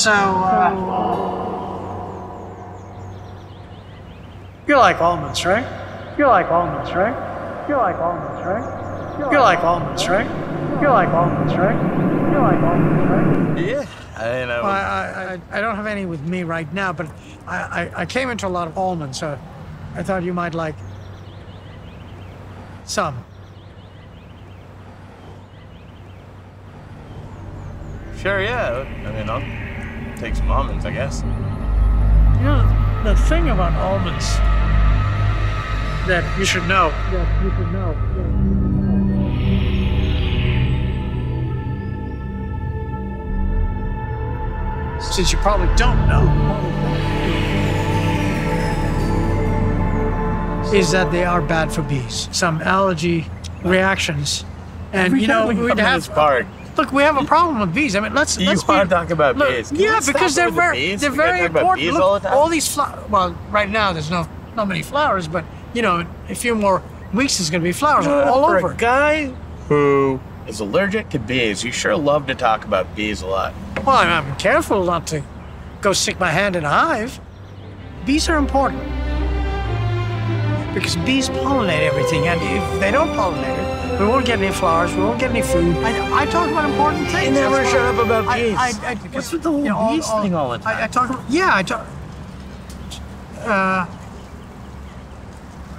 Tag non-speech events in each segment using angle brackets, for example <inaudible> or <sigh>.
So, uh, you like almonds, right? You like almonds, right? You like almonds, right? You like almonds, right? You like almonds, right? You like almonds, right? Yeah. I know. Well, I, I, I don't have any with me right now, but I, I, I came into a lot of almonds, so I thought you might like some. Sure, yeah. I mean, I'll take some almonds, I guess. You know, the thing about almonds that you should know. That you should know. Since you probably don't know, is that they are bad for bees. Some allergy reactions, and Every you know we we'd come to have this park, Look, we have a problem with bees. I mean, let's You let's be- talk about look, bees. Can Yeah, because they're the very bees? they're very important. Look, all the time? these flowers. Well, right now there's no not many flowers, but you know, in a few more weeks there's going to be flowers uh, all for over. a guy who is allergic to bees, you sure love to talk about bees a lot. Well, I'm, I'm careful not to go stick my hand in a hive. Bees are important because bees pollinate everything, and if they don't pollinate it, we won't get any flowers, we won't get any food. I, I talk about important things. You never that's shut up about bees. I, I, What's with the whole you know, all- bees all- thing all the time? I, I talk about, yeah, I talk. Uh,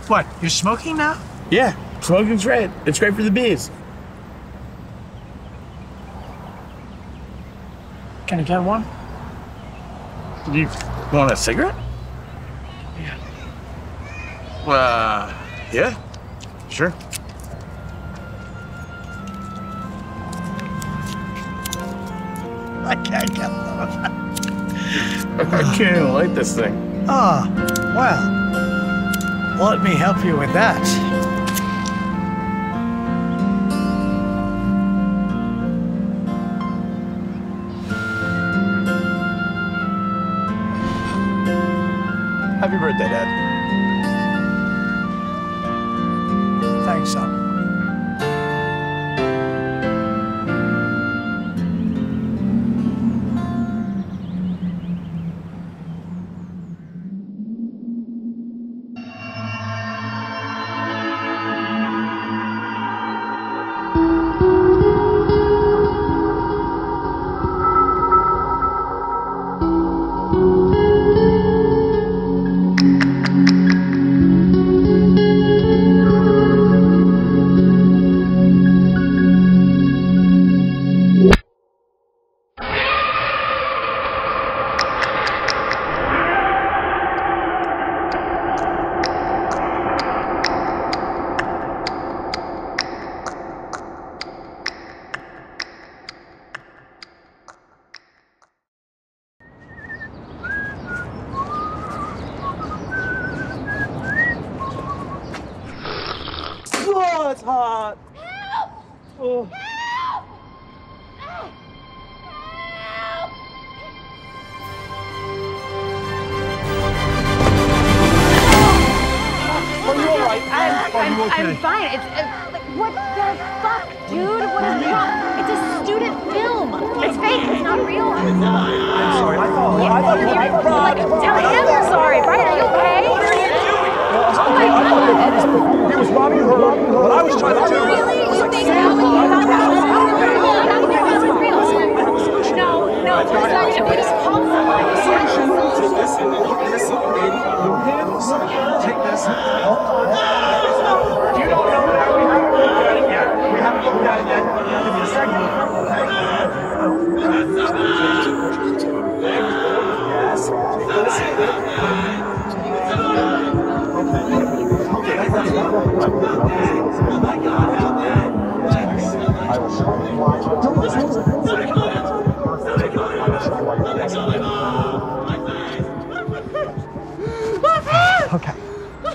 what? You're smoking now? Yeah, smoking's great. It's great for the bees. Can I get one? Do You want a cigarette? Yeah. Uh, yeah, sure. I can't get one. <laughs> I can't even light this thing. Ah, well, let me help you with that. Happy birthday, Dad. I'm, Are I'm, you okay? I'm fine. It's, it's like, what the fuck, dude? What is wrong? It's a student film. It's fake. It's not real. I'm sorry. I thought, I thought you were You're, right. like, tell him you're sorry. Brian, are you okay? Oh my god. He was robbing her. What I was trying to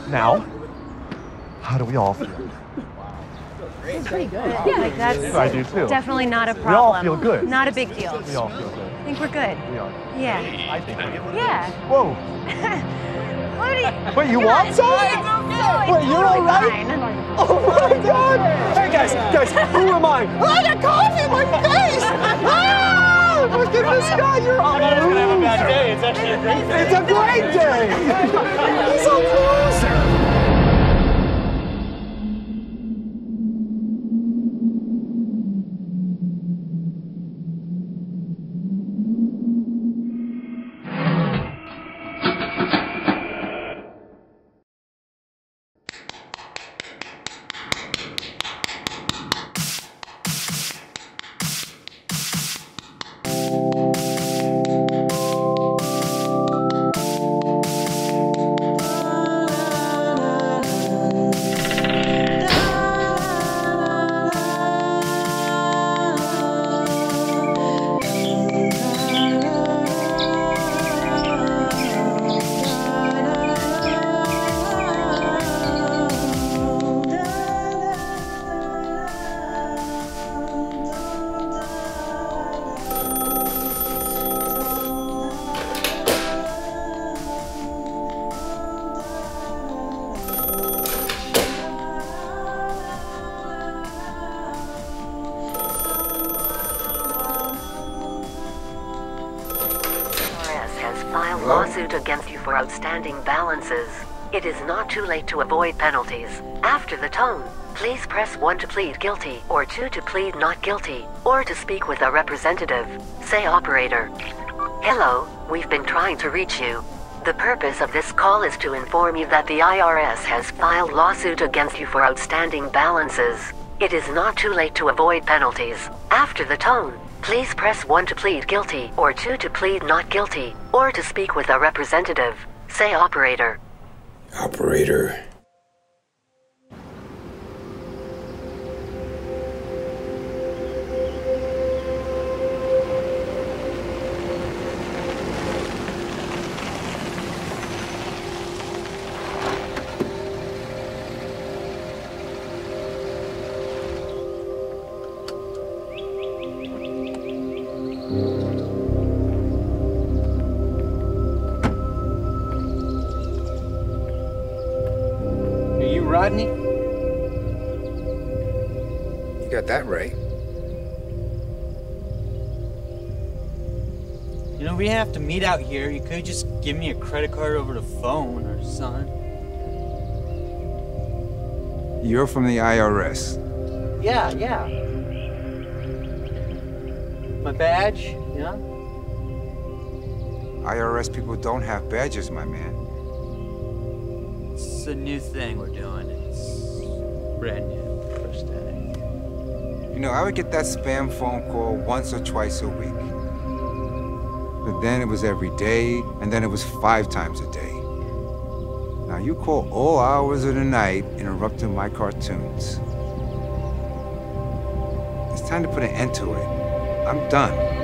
Now, how do we all feel? It's pretty good. Like that's I do too. definitely not a problem. We all problem. feel good. Not a big deal. We all feel good. I think we're good. We are. Yeah. I think we're good. Yeah. Whoa. <laughs> What do you? Wait, you Come want on, some? it's okay. Wait, you're all right? Fine. Oh my god! Hey guys, guys, who am I? I got coffee in my face! <laughs> Ah! My goodness! God, you're on It's a great day. He's a loser. Lawsuit against you for outstanding balances. It is not too late to avoid penalties. After the tone, please press 1 to plead guilty, or 2 to plead not guilty, or to speak with a representative. Say operator. Hello, we've been trying to reach you. The purpose of this call is to inform you that the IRS has filed lawsuit against you for outstanding balances. It is not too late to avoid penalties. After the tone, please press 1 to plead guilty, or 2 to plead not guilty, or to speak with a representative. Say operator. Operator. Rodney? You got that right. You know, we have to meet out here. You could just give me a credit card over the phone or something. You're from the IRS. Yeah, yeah. My badge, know? IRS people don't have badges, my man. It's a new thing we're doing. It's brand new. First day. You know, I would get that spam phone call once or twice a week. But then it was every day, and then it was five times a day. Now you call all hours of the night interrupting my cartoons. It's time to put an end to it. I'm done.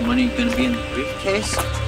Money gonna be in the briefcase?